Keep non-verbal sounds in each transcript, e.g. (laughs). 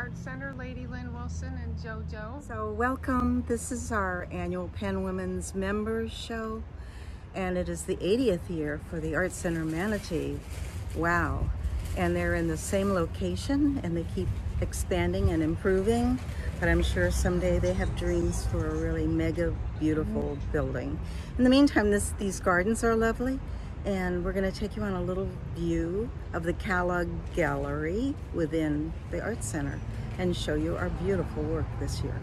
Art Center, Lady Lynn Wilson and JoJo. So welcome. This is our annual Pen Women's Members Show and it is the 80th year for the Art Center Manatee. Wow. And they're in the same location and they keep expanding and improving. But I'm sure someday they have dreams for a really mega beautiful mm-hmm. building. In the meantime, this, these gardens are lovely and we're going to take you on a little view of the Kellogg Gallery within the Art Center and show you our beautiful work this year.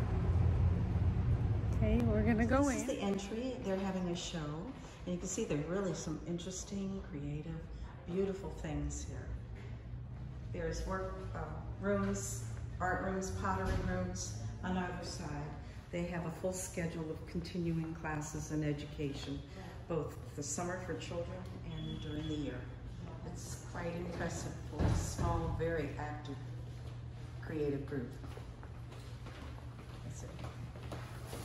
Okay, we're going to go this in. This is the entry. They're having a show and you can see there are really some interesting, creative, beautiful things here. There's work uh, rooms, art rooms, pottery rooms on either side. They have a full schedule of continuing classes and education both the summer for children and during the year. It's quite impressive for a small, very active, creative group. That's it.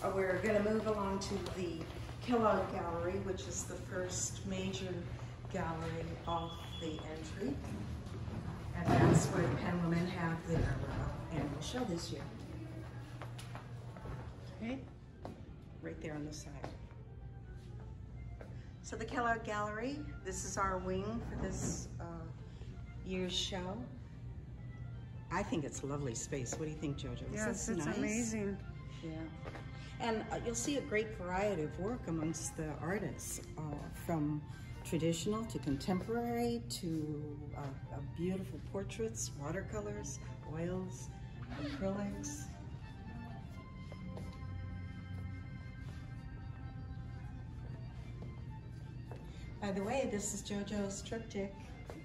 Uh, we're going to move along to the Kellogg Gallery, which is the first major gallery off the entry. And that's where Pen Women have their uh, annual show this year. Okay. Right there on the side. So the Kellogg Gallery, this is our wing for this uh, year's show. I think it's a lovely space. What do you think, JoJo? Yes, it's nice? amazing. Yeah. And uh, you'll see a great variety of work amongst the artists, uh, from traditional to contemporary to uh, uh beautiful portraits, watercolors, oils, acrylics. By the way, this is JoJo's triptych,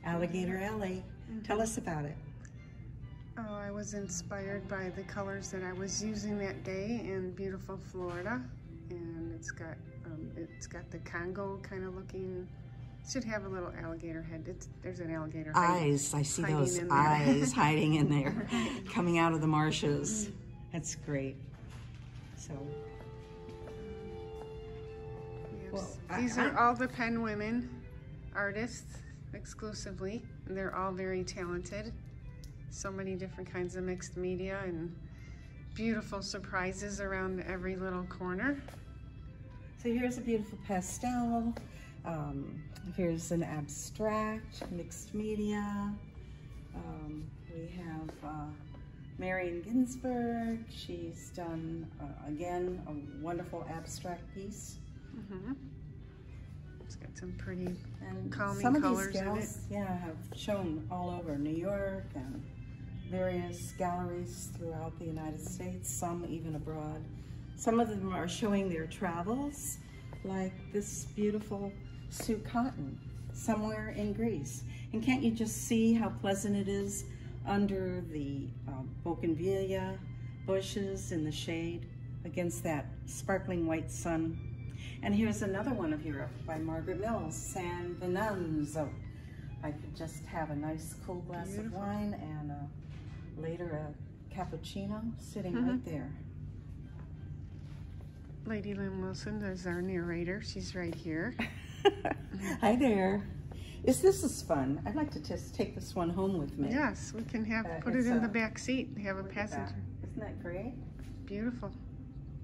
Alligator Alley. Mm -hmm. Tell us about it. Oh, I was inspired by the colors that I was using that day in beautiful Florida. And it's got um, it's got the Congo kind of looking, should have a little alligator head. It's, there's an alligator Eyes, I see those eyes (laughs) hiding in there, coming out of the marshes. Mm -hmm. That's great. So well, These are all the Pen women artists exclusively. And they're all very talented. So many different kinds of mixed media and beautiful surprises around every little corner. So here's a beautiful pastel. Um, here's an abstract, mixed media. Um, we have uh, Marian Ginsberg. She's done, uh, again, a wonderful abstract piece. Mm -hmm. It's got some pretty and calming some of colors these gals, Yeah, have shown all over New York and various galleries throughout the United States, some even abroad. Some of them are showing their travels, like this beautiful Sue Cotton, somewhere in Greece. And can't you just see how pleasant it is under the um, bougainvillea bushes in the shade against that sparkling white sun and here's another one of Europe by Margaret Mills, San Vincenzo. I could just have a nice cool glass Beautiful. of wine and a, later a cappuccino sitting mm -hmm. right there. Lady Lynn Wilson is our narrator. She's right here. (laughs) Hi there. Is this is fun? I'd like to just take this one home with me. Yes, we can have uh, put it in a, the back seat. Have a passenger. Isn't that great? Beautiful.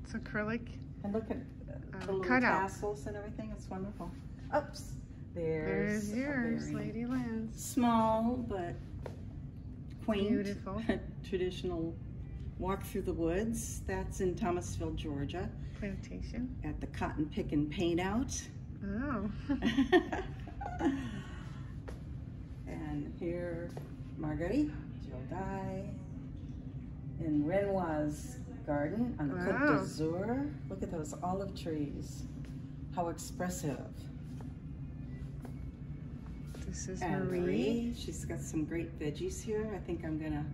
It's acrylic. And look at the little tassels and everything. It's wonderful. Oops. There's, There's yours, Lady Lynn's. Small, but quaint. Beautiful. (laughs) traditional walk through the woods. That's in Thomasville, Georgia. Plantation. At the cotton pick and paint out. Oh. (laughs) and here, Marguerite, Jill Dye, in Renoir's garden on the wow. Côte d'Azur. Look at those olive trees. How expressive. This is and Marie. Marie. She's got some great veggies here. I think I'm gonna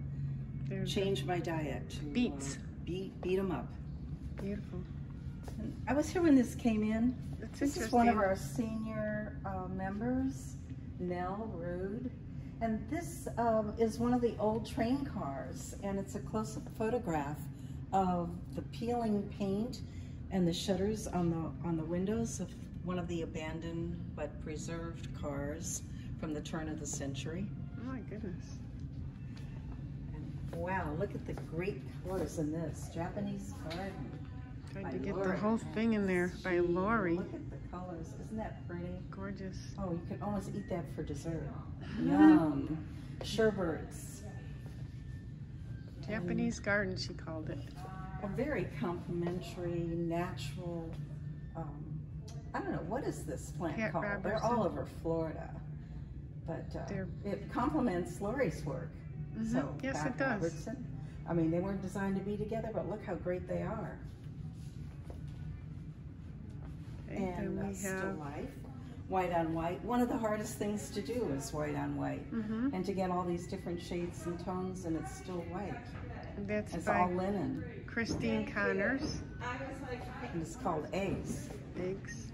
There's change my diet to beets. Uh, beat beat them up. Beautiful. And I was here when this came in. That's this is one of our senior uh, members, Nell Rude. And this um, is one of the old train cars, and it's a close-up photograph of the peeling paint and the shutters on the on the windows of one of the abandoned but preserved cars from the turn of the century. Oh my goodness. And Wow, look at the great colors in this. Japanese garden. Tried to get the whole thing in there by Gee, Lori. Look at the colors. Isn't that pretty? Gorgeous. Oh, you could almost eat that for dessert. (laughs) Yum. Sherbets. Japanese garden, she called it. A very complimentary, natural, um, I don't know, what is this plant Pat called? They're all over Florida. But uh, it complements Lori's work. Mhm. So, Yes, Pat it does. Robertson. I mean, they weren't designed to be together, but look how great they are. Okay, and then we still have, life, white on white. One of the hardest things to do is white on white, Mhm. and to get all these different shades and tones, and it's still white. that's It's all linen, Christine Connors. and it's called Eggs. Eggs.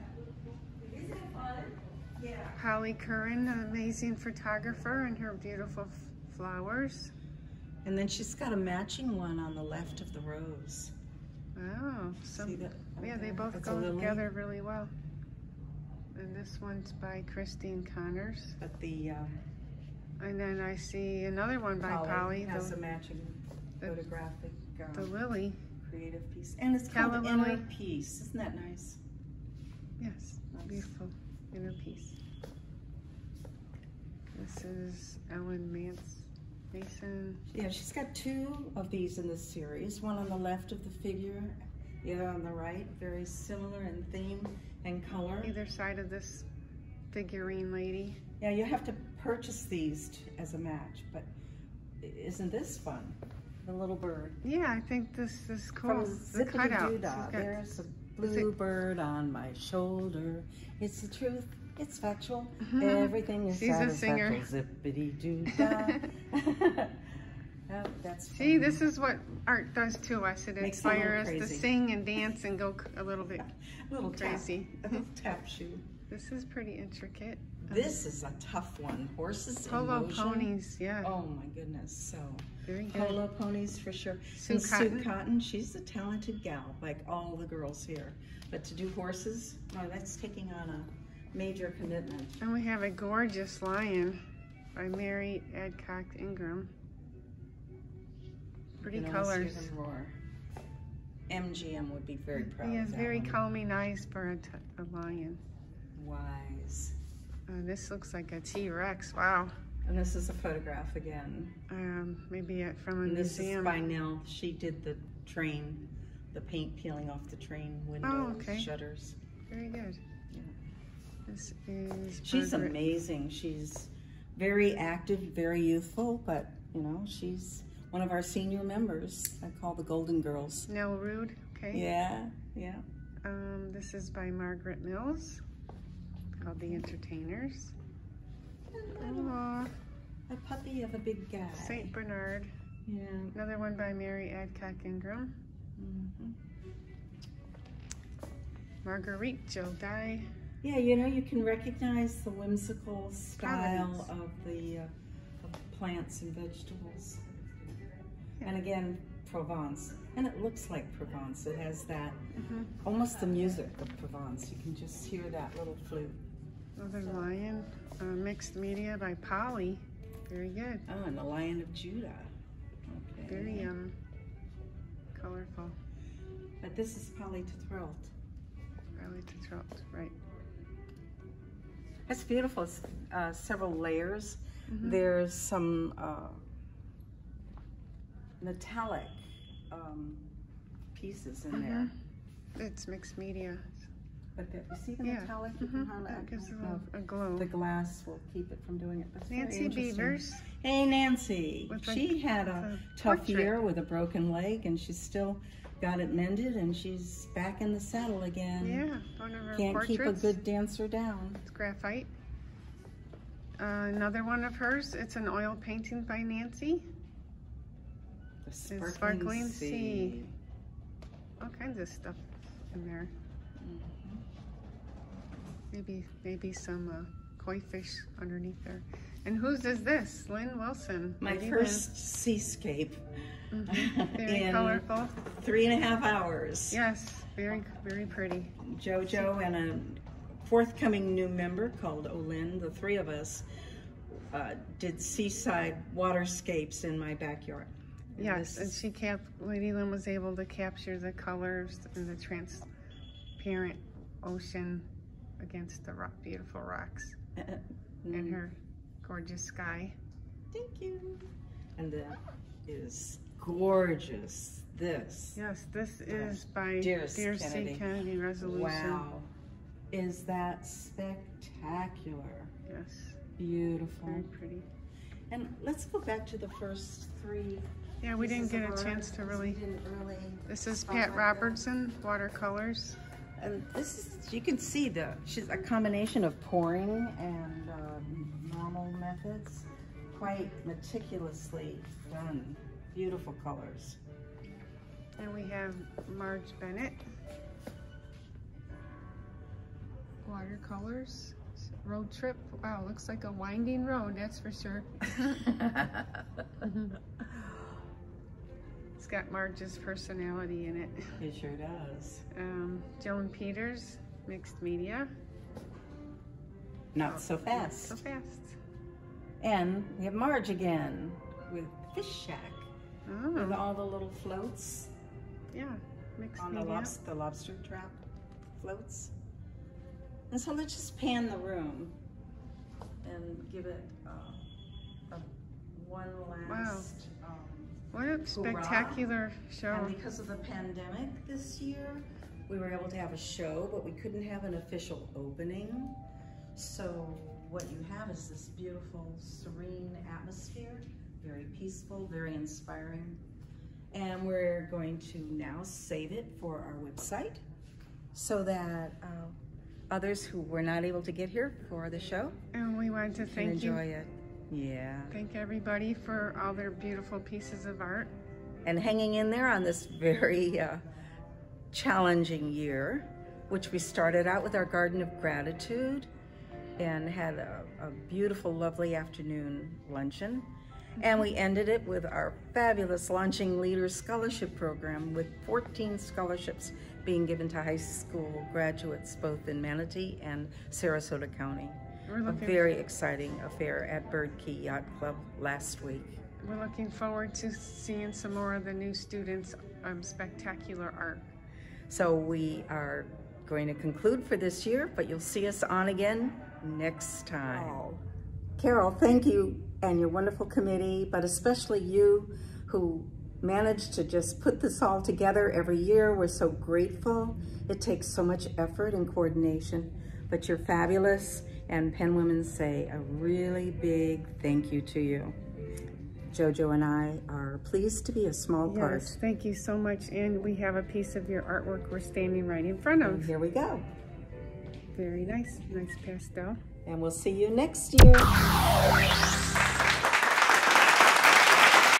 Holly Curran, an amazing photographer, and her beautiful f- flowers. And then she's got a matching one on the left of the rose. Wow. so See that? yeah, they both that's go together really well. And this one's by Christine Connors. But the um, And then I see another one by Polly Polly, has the, a matching the- photographic the um, lily. creative piece, and it's Calla called Inner lily. Peace. Isn't that nice? Yes, Nice. beautiful inner piece. This is Ellen Mance Mason. Yeah, she's got two of these in this series. One on the left of the figure, the other on the right. Very similar in theme and color. Either side of this figurine lady. Yeah, you have to purchase these as a match, but isn't this fun? The little bird. Yeah, I think this is cool. From the Zippity cutout. Doo Dah. She's got- There's a blue bird on my shoulder. It's the truth. It's factual. Everything is Mm-hmm. She's a singer. Zippity (laughs) doo dah. (laughs) oh, that's See, fun. this is what art does to us. It Makes you a little inspires us to sing and dance and go a little bit (laughs) a little tap, crazy. (laughs) a little tap shoe. This is pretty intricate. This is a tough one. Horses Polo ponies, yeah, Oh my goodness. So very good. polo ponies for sure. Sue and Cotton. Sue Cotton, she's a talented gal, like all the girls here. But to do horses, oh, that's taking on a major commitment. And we have a gorgeous lion by Mary Adcock Ingram. Pretty You can almost hear colors. MGM would be very proud He has of that very one. calming eyes for a, t- a lion. Wise. Uh, this looks like a T-Rex. Wow. And this is a photograph again. Um, maybe at, from a And this museum. is by Nell. She did the train, the paint peeling off the train window Oh, okay. shutters. Very good. Yeah. This is. She's Margaret- amazing. She's very active, very youthful, but you know, she's one of our senior members. I call the Golden Girls. Nell Rude. Okay. Yeah, yeah. Um, this is by Margaret Mills, called The Entertainers. Aw, A puppy of a big guy. Saint Bernard. Yeah. Another one by Mary Adcock Ingram. Mm -hmm. Marguerite Joe Dye. Yeah, you know, you can recognize the whimsical style Providence. of the uh, of plants and vegetables. And again, Provence. And it looks like Provence. It has that, Mhm. almost the music of Provence. You can just hear that little flute. Another lion. Uh, mixed media by Polly. Very good. Oh, and the Lion of Judah. Okay. Very um colorful. But this is Polly to Throat. Probably to throat. Right. It's beautiful. It's uh, several layers. Mhm. There's some uh, metallic um, pieces in there. It's mixed media. But you see the Yeah. metallic? You can hardly- That gives it a, a glow. the glass will keep it from doing it. But Nancy. Beavers. Hey, Nancy. With she had a a tough portrait. year with a broken leg, and she's still got it mended, and she's back in the saddle again. Yeah, one of her Can't portraits. keep a good dancer down. It's graphite. Uh, another one of hers. It's an oil painting by Nancy. Sparkling sparkling, sea. sea. All kinds of stuff in there. Mhm. Maybe maybe some uh, koi fish underneath there. And whose is this? Lynn Wilson. My Lady first seascape Lynn. Mhm. (laughs) Very in colorful. three and a half hours. Yes, very very pretty. JoJo and a forthcoming new member called Olin, the three of us, uh, did seaside waterscapes in my backyard. Yes, and This- she cap, Lady Lynn was able to capture the colors and the transparent ocean against the rock, beautiful rocks and Mm, her gorgeous sky. Thank you. And that is gorgeous. This. Yes, this is by Dear Dear C. C. Kennedy. Kennedy Resolution. Wow. Is that spectacular? Yes, Beautiful. very pretty. And let's go back to the first three. Yeah, we didn't get a chance to really. Really. This is Pat them. Robertson, watercolors. And this is, you can see the, she's a combination of pouring and um, normal methods. Quite meticulously done. Beautiful colors. And we have Marge Bennett. Watercolors. Road trip. Wow, looks like a winding road, that's for sure. (laughs) (laughs) It's got Marge's personality in it. It sure does. Um, Joan Peters, mixed media. Not so fast. So fast. And we have Marge again with Fish Shack with Oh, all the little floats yeah, mixed on the, media. lobster, the lobster trap floats. And so let's just pan the room and give it uh, a one last. Um, What a spectacular show. and because of the pandemic this year, we were able to have a show, but we couldn't have an official opening. So what you have is this beautiful, serene atmosphere, very peaceful, very inspiring. And we're going to now save it for our website so that uh, others who were not able to get here for the show And we want to thank you enjoy it. Yeah. Thank everybody for all their beautiful pieces of art. and hanging in there on this very uh, challenging year, which we started out with our Garden of Gratitude and had a, a beautiful, lovely afternoon luncheon. And we ended it with our fabulous Launching Leaders Scholarship Program with 14 scholarships being given to high school graduates both in Manatee and Sarasota County. We're A looking, very exciting affair at Bird Key Yacht Club last week. we're looking forward to seeing some more of the new students' um, spectacular art. So we are going to conclude for this year, but you'll see us on again next time. Carol, thank you and your wonderful committee, but especially you who managed to just put this all together every year. We're so grateful. It takes so much effort and coordination, but you're fabulous. And Pen Women say a really big thank you to you. Jojo and I are pleased to be a small part. Yes, thank you so much. And we have a piece of your artwork we're standing right in front And of. here we go. Very nice, nice pastel. And we'll see you next year.